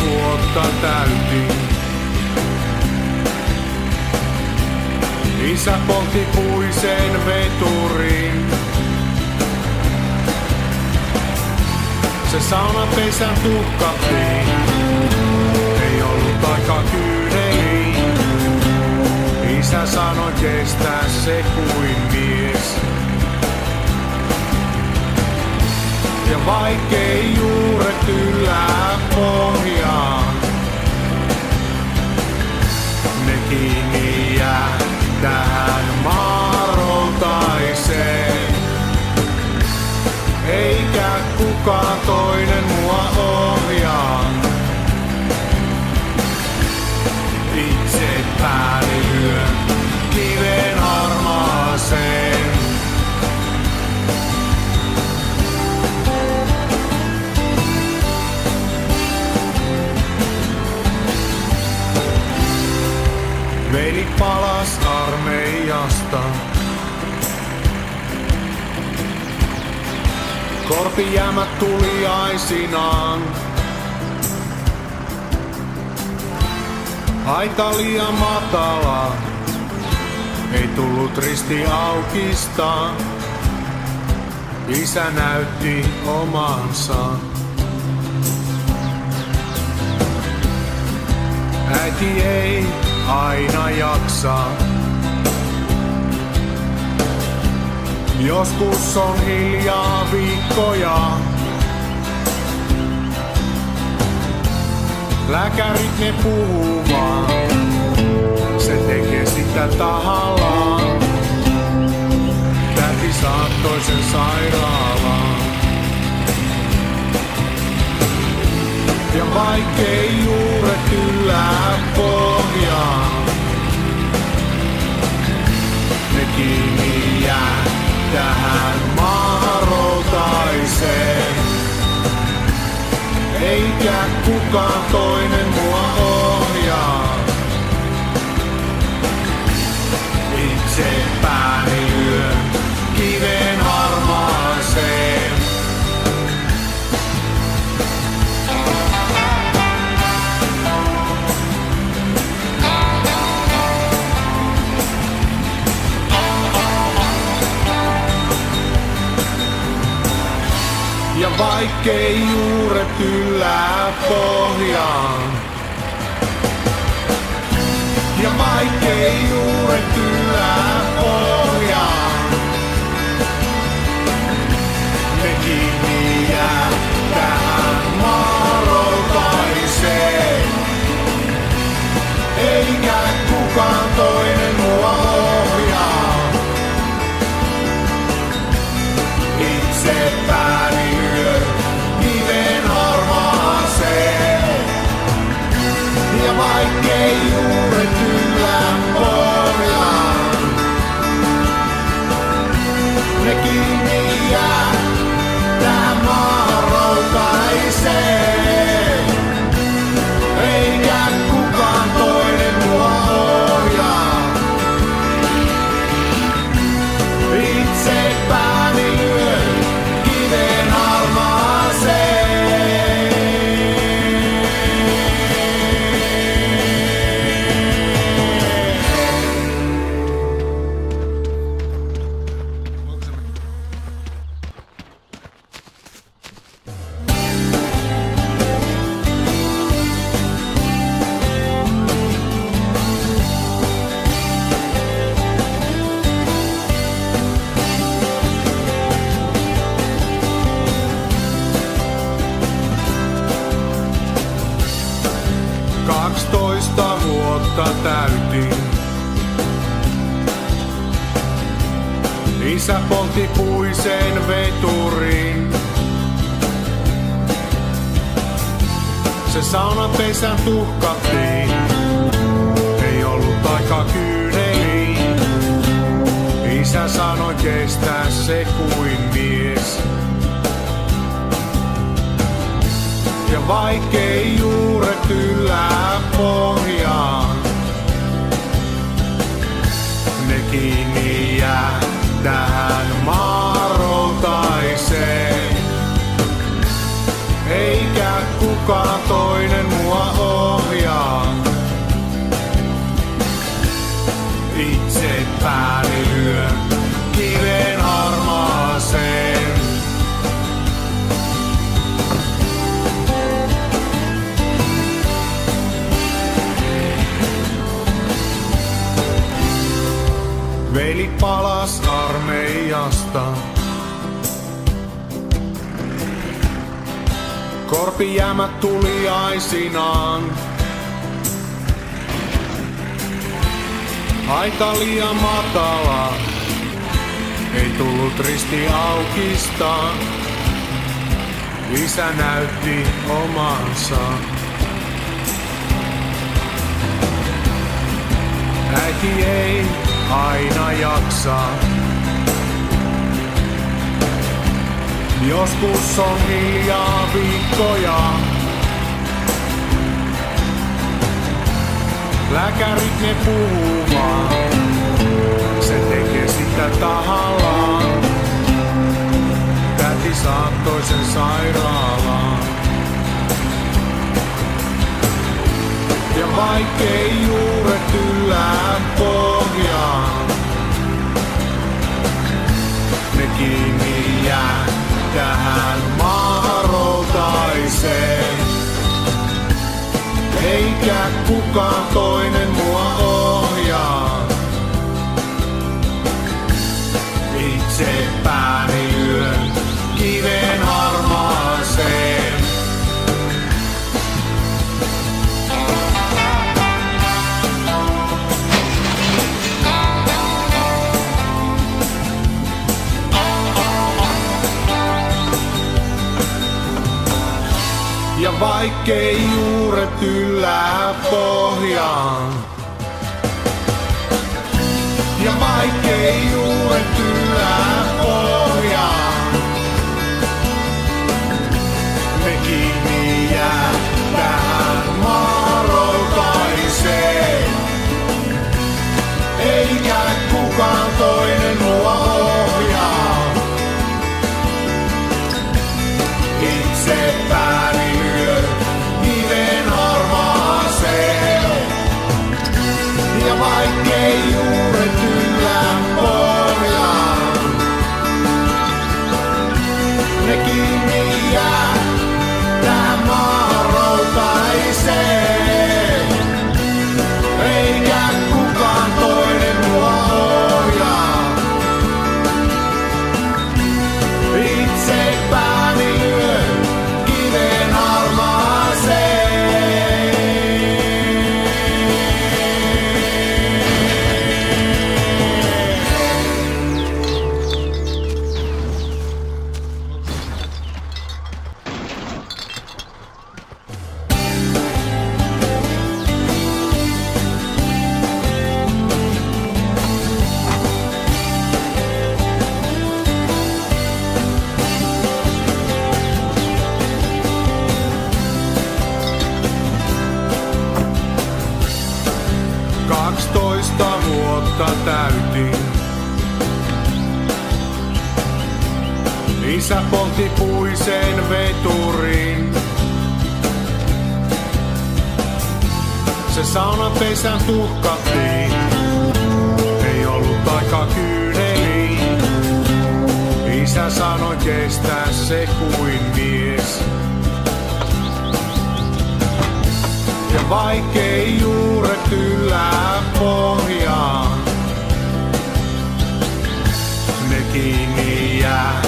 vuotta täytin. Isä poltti puisen veturin. Se sauna pesän tuhkattiin. Ei ollut aika kyyneliin. Isä sanoi kestää se kuin mies. Ja vaikkei juuret yllä pohjaan, ne kiinni tähän. Eikä kukaan toinen mua ohjaa. Itse pääni armeijasta. Korpijäämät tuli aisinaan. Aita liian matala, ei tullut risti aukista. Isä näytti omansa. Äiti ei aina jaksa. Joskus on hiljaa viikkoja. Lääkärit ne puhuu vaan, se tekee sitä tahallaan. Täti saattoi sen sairaalaan. Ja vaikkei juuret yllä pohjaan, Eikä kukaan toinen mua vaikkei juuret yllä pohjaan. Ja vaikkei juuret yllä vuotta täytin. Isä poltti puisen veturin. Se saunan pesän tuhkattiin. Ei ollut aika kyyneliin. Isä sanoi kestää se kuin mies. Ja vaikkei juuret yllä pohjaan, kiinni jää tähän maaroutaiseen. Eikä kukaan toinen mua ohjaa. Itse. Pohjasta. Korpijäämät tuli aisinaan. Aika liian matala, ei tullut risti aukista. Isä näytti omansa. Aina jaksa. Joskus on hiljaa viikkoja. Lääkärit ne puhuu jää tähän maaroutaiseen. Eikä kukaan toinen mua Ja vaikkei juuret yllää pohjaan. Ja vaikkei juuret yllää pohjaan. Ne kiinni jää tähän maaroutaiseen. Eikä kukaan toinen vuotta täytin. Isä poltti puisen veturin. Se saunapesän tuhkattiin. Ei ollut aika kyyneliin. Isä sanoi kestää se kuin mies. Vaikkei juuret yllää pohjaan, ne kiinni jää